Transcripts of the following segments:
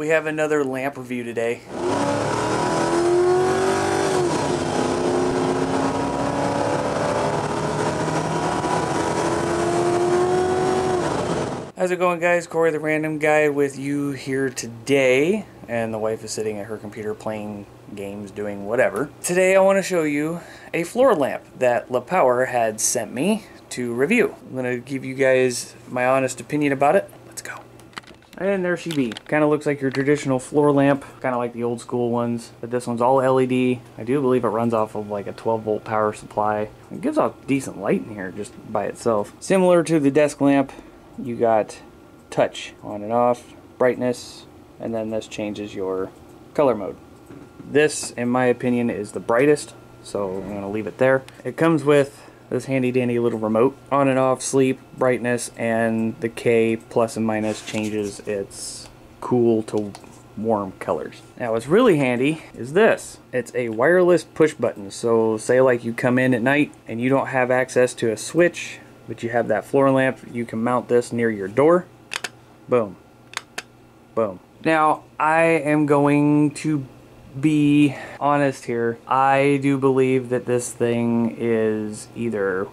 We have another lamp review today. How's it going guys? Cory the Random Guy with you here today. And the wife is sitting at her computer playing games, doing whatever. Today I want to show you a floor lamp that Lepower had sent me to review. I'm going to give you guys my honest opinion about it. And there she be. Kind of looks like your traditional floor lamp, kind of like the old school ones. But this one's all LED. I do believe it runs off of like a 12 volt power supply. It gives off decent light in here just by itself. Similar to the desk lamp, you got touch on and off, brightness, and then this changes your color mode. This, in my opinion, is the brightest, so I'm going to leave it there. It comes with this handy dandy little remote. On and off, sleep, brightness, and the K plus and minus changes its cool to warm colors. Now what's really handy is this. It's a wireless push button. So say like you come in at night and you don't have access to a switch but you have that floor lamp, you can mount this near your door. Boom. Boom. Now, I am going to be honest here. I do believe that this thing is either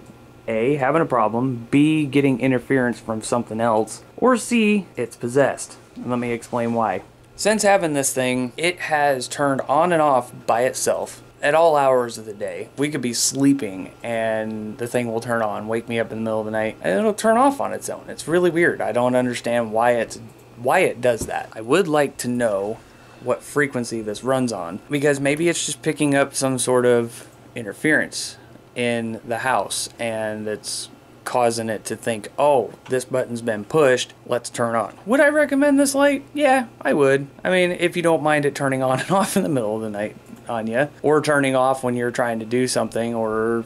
A, having a problem, B, getting interference from something else, or C, it's possessed. Let me explain why. Since having this thing, it has turned on and off by itself at all hours of the day. We could be sleeping and the thing will turn on, wake me up in the middle of the night, and it'll turn off on its own. It's really weird. I don't understand why it's why it does that. I would like to know what frequency this runs on because maybe it's just picking up some sort of interference in the house and it's causing it to think, oh, this button's been pushed, let's turn on. Would I recommend this light? Yeah, I would. I mean, if you don't mind it turning on and off in the middle of the night, on you, or turning off when you're trying to do something, or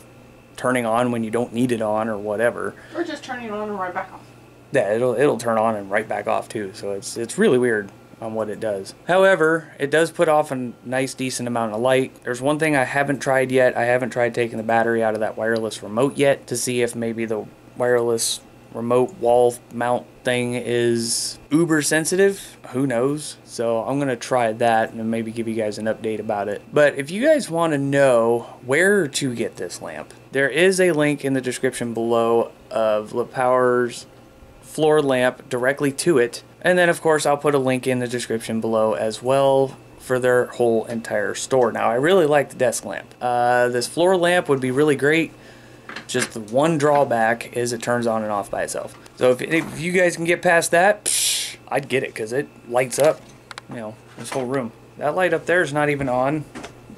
turning on when you don't need it on, or whatever. Or just turning it on and right back off. Yeah, it'll it'll turn on and right back off too. So it's it's really weird on what it does. However, it does put off a nice decent amount of light. There's one thing I haven't tried yet. I haven't tried taking the battery out of that wireless remote yet to see if maybe the wireless remote wall mount thing is uber sensitive. Who knows? So I'm going to try that and maybe give you guys an update about it. But if you guys want to know where to get this lamp, there is a link in the description below of Lepower's floor lamp directly to it. And then, of course, I'll put a link in the description below as well for their whole entire store. Now, I really like the desk lamp. Uh, this floor lamp would be really great just the one drawback is it turns on and off by itself. So if, if you guys can get past that, psh, I'd get it because it lights up, you know, this whole room. That light up there is not even on.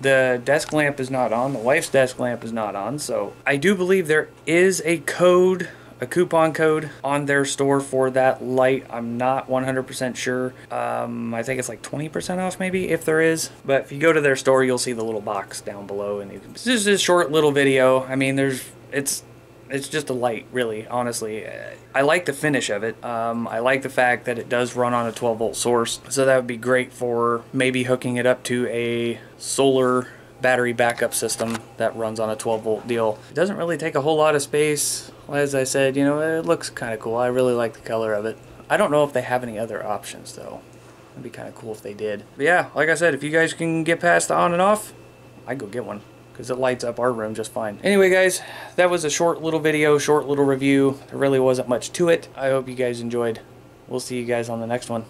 The desk lamp is not on. The wife's desk lamp is not on. So I do believe there is a code a coupon code on their store for that light. I'm not 100% sure. Um, I think it's like 20% off maybe if there is. But if you go to their store, you'll see the little box down below. And this is a short little video. I mean, there's it's it's just a light, really, honestly. I like the finish of it. Um, I like the fact that it does run on a 12 volt source. So that would be great for maybe hooking it up to a solar battery backup system that runs on a 12 volt deal. It doesn't really take a whole lot of space. As I said, you know, it looks kind of cool. I really like the color of it. I don't know if they have any other options though. It'd be kind of cool if they did. But yeah, like I said, if you guys can get past the on and off, I'd go get one because it lights up our room just fine. Anyway, guys, that was a short little video, short little review. There really wasn't much to it. I hope you guys enjoyed. We'll see you guys on the next one.